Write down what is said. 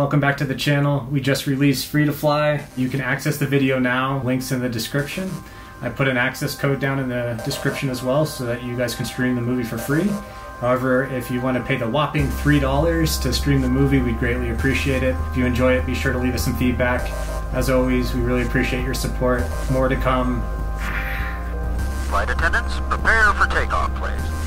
Welcome back to the channel. We just released Free to Fly. You can access the video now, links in the description. I put an access code down in the description as well so that you guys can stream the movie for free. However, if you want to pay the whopping $3 to stream the movie, we'd greatly appreciate it. If you enjoy it, be sure to leave us some feedback. As always, we really appreciate your support. More to come. Flight attendants, prepare for takeoff, please.